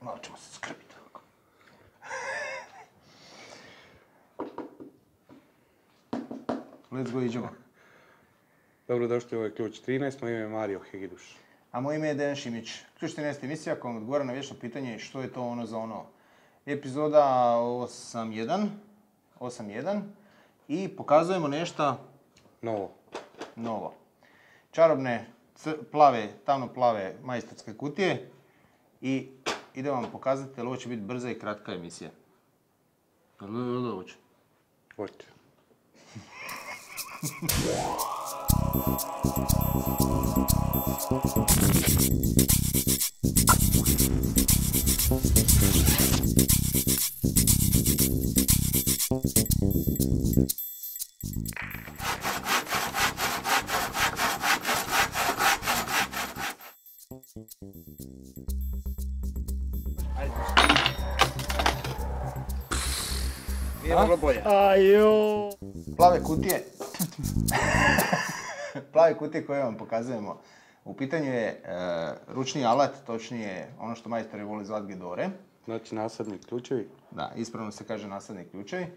Malo ćemo se skrbiti. Let's go, iđemo. Dobro došli u ovaj ključ 13, moje ime je Mario Hegiduš. A moje ime je Dejan Šimić. Ključ 13 emisija koja vam odgovara na vječno pitanje što je to ono za ono. Epizoda 8.1. 8.1. I pokazujemo nešto Novo. novo. Čarobne, plave, tamno plave majstorske kutije i idem vam pokazati, jer ovo će biti brza i kratka emisija. Jel da hoće? Hoćete. Nije moglo bolje. Ajo! Plave kutije. Plave kutije koje vam pokazujemo. U pitanju je e, ručni alat, točnije ono što majstori vole zvati gedore. Znači nasadni ključevi. Da, ispravno se kaže nasadni ključevi. E,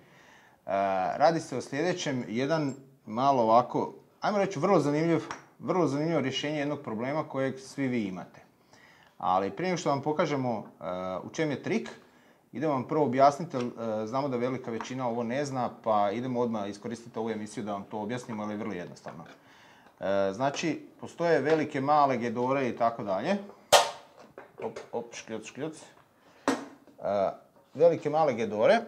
radi se o sljedećem, jedan malo ovako, ajmo reći vrlo zanimljiv, vrlo zanimljivo rješenje jednog problema kojeg svi vi imate. Ali prije nego što vam pokažemo e, u čem je trik, idemo vam prvo objasniti, e, znamo da velika većina ovo ne zna, pa idemo odmah iskoristiti ovu emisiju da vam to objasnimo, ali je vrlo jednostavno. E, znači, postoje velike, male gedore i tako dalje. Op, op, škljoc. E, velike male gedore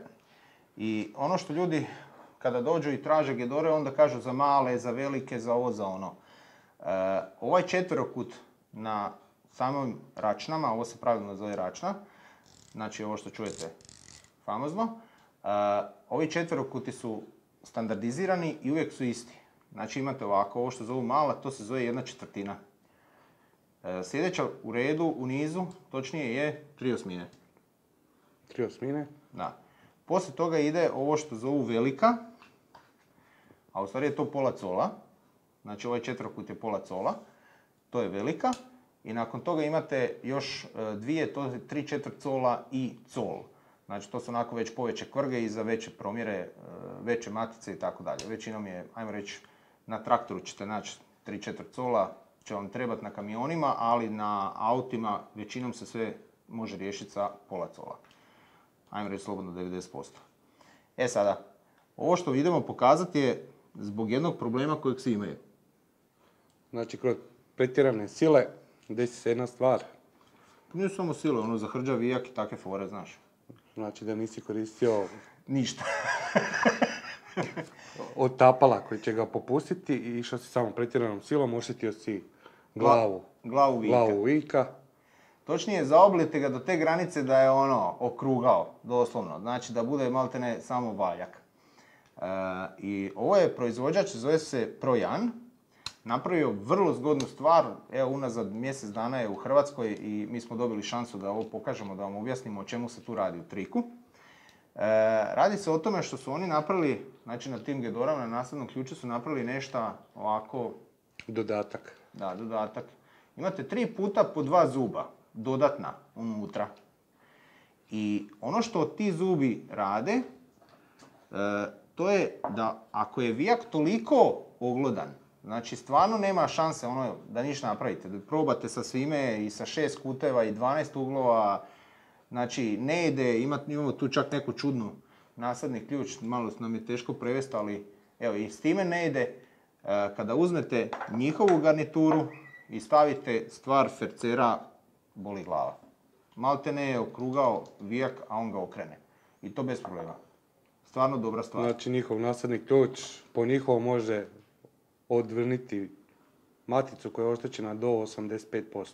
i ono što ljudi kada dođu i traže gedore onda kažu za male, za velike, za ovo, za ono. Ovaj četverokut na samim račnama, ovo se pravilno zove račna, znači ovo što čujete famozno, e, ovi četverokuti su standardizirani i uvijek su isti. Znači imate ovako, ovo što zovu mala, to se zove jedna četvrtina. E, sljedeća u redu, u nizu, točnije je tri osmine. Tri osmine. Da. Poslije toga ide ovo što zovu velika, a u stvari je to pola cola. Znači ovaj četvrokut je pola cola, to je velika. I nakon toga imate još e, dvije, to je tri četvrt cola i col. Znači to su onako već poveće kvrge i za veće promjere, e, veće matice i tako dalje. Većinom je, ajmo reći, na traktoru ćete naći tri četvrt cola, će vam trebati na kamionima, ali na autima većinom se sve može riješiti sa pola cola ajmo reći slobodno 90%. E sada, ovo što idemo pokazati je zbog jednog problema kojeg svi imaju. Znači kroz pretjerane sile desi se jedna stvar. Nije samo sile, ono za hrđa vijak i takve fore, znaš. Znači da nisi koristio Ništa. otapala koji će ga popustiti i išao si samo pretjeranom silom, oštetio si glavu. Glavu vika. Glavu vika. Točnije, zaoblite ga do te granice da je ono okrugao, doslovno. Znači da bude maltene samo valjak. E, I ovo je proizvođač, zove se Projan, napravio vrlo zgodnu stvar. Evo, unazad mjesec dana je u Hrvatskoj i mi smo dobili šansu da ovo pokažemo, da vam objasnimo o čemu se tu radi u triku. E, radi se o tome što su oni napravili, znači na tim gedorama, na nasadnom ključu su napravili nešto ovako Dodatak. da, dodatak. Imate tri puta po dva zuba, dodatna, unutra. I ono što ti zubi rade, e, to je da ako je vijak toliko oglodan, znači stvarno nema šanse ono da ništa napravite, da probate sa svime i sa šest kuteva i 12 uglova, znači ne ide, ima- imamo tu čak neku čudnu nasadni ključ, malo nam je teško prevesti, ali evo i s time ne ide. E, Kada uzmete njihovu garnituru i stavite stvar fercera, boli glava. Malte ne je okrugao vijak, a on ga okrene. I to bez problema. Stvarno dobra stvar. Znači njihov nasadni ključ po njihovom može odvrniti maticu koja je oštećena do 85%.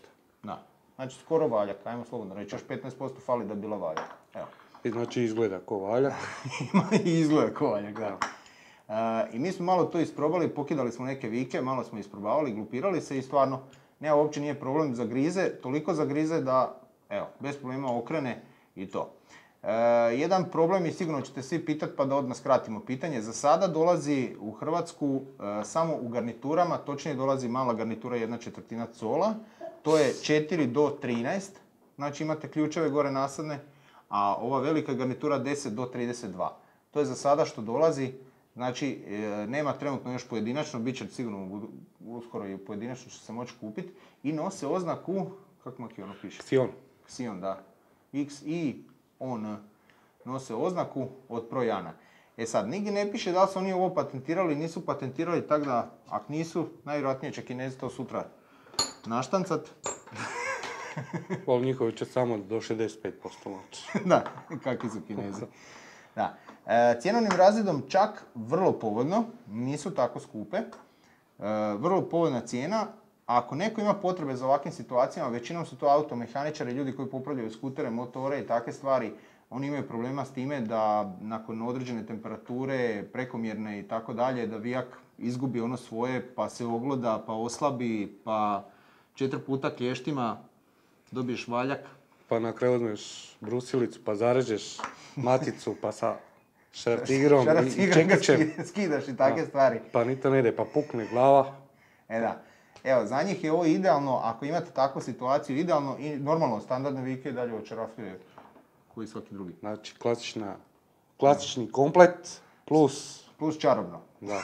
Da. Znači skoro valjak, ajmo slobodno reći, još 15% fali da bi bila valjak. Evo. I znači izgleda ko valjak. Ima i izgleda ko valjak, da. E, I mi smo malo to isprobali, pokidali smo neke vike, malo smo isprobavali, glupirali se i stvarno, ne, uopće nije problem za grize, toliko za grize da, evo, bez problema okrene i to. E, jedan problem i sigurno ćete svi pitati pa da odmah skratimo pitanje. Za sada dolazi u Hrvatsku e, samo u garniturama, točnije dolazi mala garnitura jedna četvrtina cola. To je 4 do 13, znači imate ključeve gore nasadne, a ova velika garnitura 10 do 32. To je za sada što dolazi, znači e, nema trenutno još pojedinačno, bit će sigurno uskoro i pojedinačno će se moći kupiti i nose oznaku, kako maki ono piše? Sion. Xion, da. X, I, on nose oznaku od Projana. E sad, nigdje ne piše da li su oni ovo patentirali, nisu patentirali, tako da, ako nisu, najvjerojatnije će kinezi to sutra naštancat. Ali njihovi će samo do 65% moći. da, kakvi su kinezi. Da. E, cjenovnim razredom čak vrlo povoljno, nisu tako skupe. E, vrlo povoljna cijena. Ako neko ima potrebe za ovakvim situacijama, većinom su to automehaničari, ljudi koji popravljaju skutere, motore i takve stvari, oni imaju problema s time da nakon određene temperature, prekomjerne i tako dalje, da vijak izgubi ono svoje, pa se ogloda, pa oslabi, pa četiri puta klještima dobiješ valjak. Pa na kraju uzmeš brusilicu, pa zarežeš maticu, pa sa šaratigrom Šarac i čekićem. skidaš i takve stvari. Pa ni to ne ide, pa pukne glava. E da. Evo, za njih je ovo idealno, ako imate takvu situaciju, idealno i normalno, standardne vike i dalje očerafljuje koji svaki drugi. Znači, klasična, klasični komplet plus, Plus čarobno. da,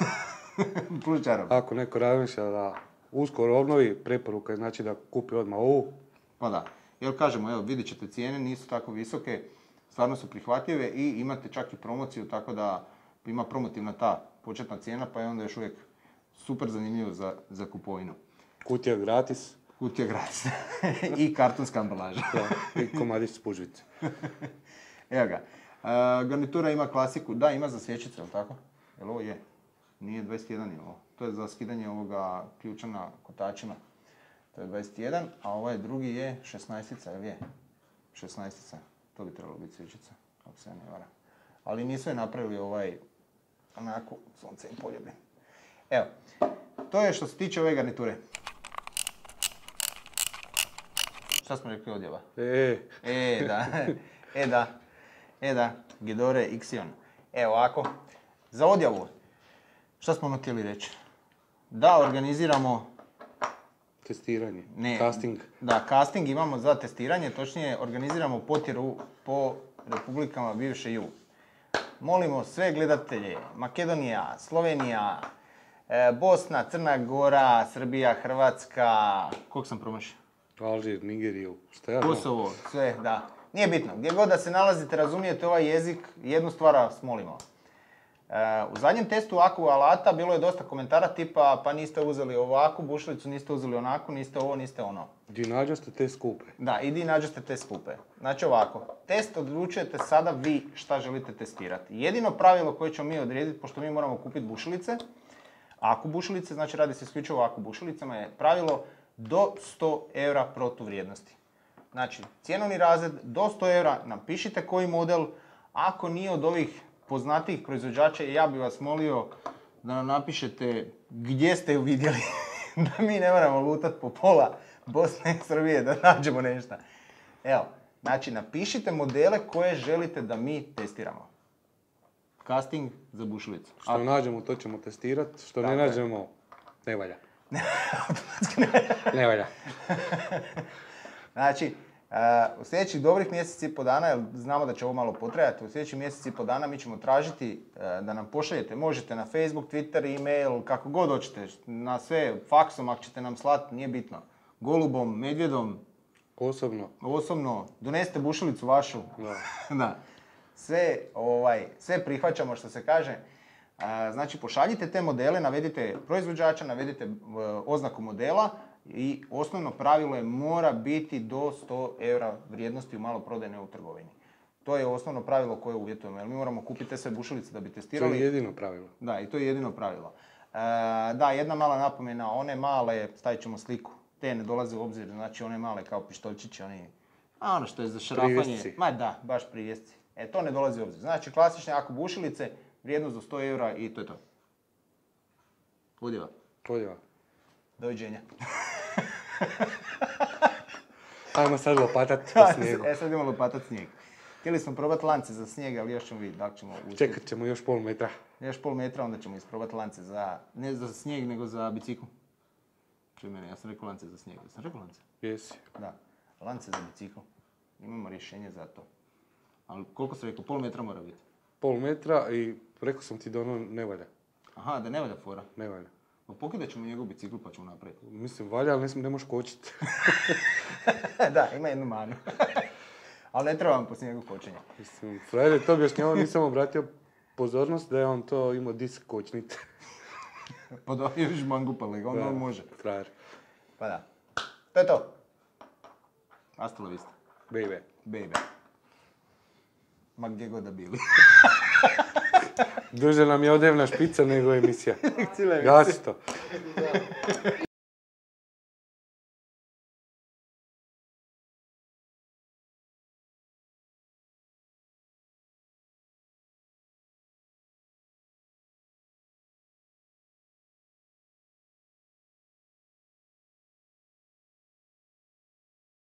Plus čarobno. ako neko razmišlja da uskoro obnovi, preporuka je znači da kupi odmah ovu. Pa da. Jer kažemo, evo, vidjet ćete cijene, nisu tako visoke, stvarno su prihvatljive i imate čak i promociju, tako da ima promotivna ta početna cijena, pa je onda još uvijek super zanimljivo za, za kupovinu. Kutija gratis, Kutija gratis. I kartonska ambalaža. da, i komadić spužvice. Evo ga. E, garnitura ima klasiku, da ima za sječice, jel tako? Jel ovo je? Nije 21 je ovo. To je za skidanje ovoga ključa na kotačima. To je 21, a ovaj drugi je 16, jel je? 16, to bi trebalo biti sječica, ako se ja ne varam. Ali nisu je napravili ovaj, onako, sunce im poljubi. Evo, to je što se tiče ove garniture. Šta smo rekli odjeva? E, E, da. E, da. E, da. Gidore Ixion. Evo ovako. Za odjavu. Šta smo ono htjeli reći? Da organiziramo... testiranje, Ne, casting. Da, casting imamo za testiranje. Točnije, organiziramo potjeru po republikama bivše ju. Molimo sve gledatelje. Makedonija, Slovenija, e, Bosna, Crna Gora, Srbija, Hrvatska... Koliko sam promašio? Alžir, Nigeriju, šta ja. Kosovo, sve, da. Nije bitno, gdje god da se nalazite, razumijete ovaj jezik, jednu stvar vas molimo. E, u zadnjem testu Aku alata bilo je dosta komentara tipa pa niste uzeli ovakvu bušilicu, niste uzeli onako, niste ovo, niste ono. Gdje nađoste te skupe. Da, i nađete te skupe. Znači ovako, test odlučujete sada vi šta želite testirati. Jedino pravilo koje ćemo mi odrediti, pošto mi moramo kupiti bušilice, aku bušilice, znači radi se isključivo o aku bušilicama, je pravilo do 100 eura protuvrijednosti. Znači, cjenovni razred do 100 eura, napišite koji model, ako nije od ovih poznatijih proizvođača, ja bih vas molio da nam napišete gdje ste ju vidjeli, da mi ne moramo lutat po pola Bosne i Srbije da nađemo nešto. Evo, znači napišite modele koje želite da mi testiramo. Casting za bušilicu. Što nađemo, to ćemo testirati. Što Tako ne nađemo, ne valja. Ne valja. Znači, e, u sljedećih dobrih mjesec i po dana, jer znamo da će ovo malo potrajati, u sljedećih mjesec i po dana mi ćemo tražiti e, da nam pošaljete, možete na Facebook, Twitter, e-mail, kako god hoćete, na sve, faksom ako ćete nam slati, nije bitno. Golubom, medvjedom, Osobno, osobno, donesite bušilicu vašu. da. da. Sve, ovaj, sve prihvaćamo što se kaže. Znači, pošaljite te modele, navedite proizvođača, navedite e, oznaku modela i osnovno pravilo je mora biti do 100 eura vrijednosti u maloprodajnoj u trgovini. To je osnovno pravilo koje uvjetujemo, jer mi moramo kupiti te sve bušilice da bi To testirali. je jedino pravilo. Da, i to je jedino pravilo. E, da, jedna mala napomena, one male, stavit ćemo sliku, te ne dolaze u obzir, znači one male kao pištoljčići, oni, a ono što je za šarafanje, Privjesci. ma da, baš privjesci. E, to ne dolazi u obzir. Znači, klasične ako bušilice, vrijednost do 100 eura i to je to. Udjeva. Podjeva. Doviđenja. Ajmo sad lopatat po snijegu. e, sad idemo lopatat snijeg. Htjeli smo probati lance za snijeg, ali još ćemo vidjeti da ćemo uspjeti. Čekat ćemo još pol metra. Još pol metra, onda ćemo isprobati lance za, ne za snijeg, nego za bicikl. Čuj mene, ja sam rekao lance za snijeg. Jesam rekao lance? Jesi. Da, lance za bicikl. Imamo rješenje za to. Ali koliko sam rekao, pol metra mora biti? Pol metra i rekao sam ti da ono ne valja. Aha, da ne valja fora. Ne valja. Pa pokidat ćemo njegov bicikl pa ćemo napraviti. Mislim, valja, ali ne, možeš kočiti. da, ima jednu manu. Ali ne treba vam poslije njegov kočenja. Mislim, frajer je to objašnjavao, nisam obratio pozornost da je on to imao disk kočnice. Pa da, još mangupa lega, on, on može. Frajer. Pa da. To je to. Hasta la vista. Baby. Baby. Ma gdje god da bili. Duže nam je odevna špica nego emisija. Gasi to.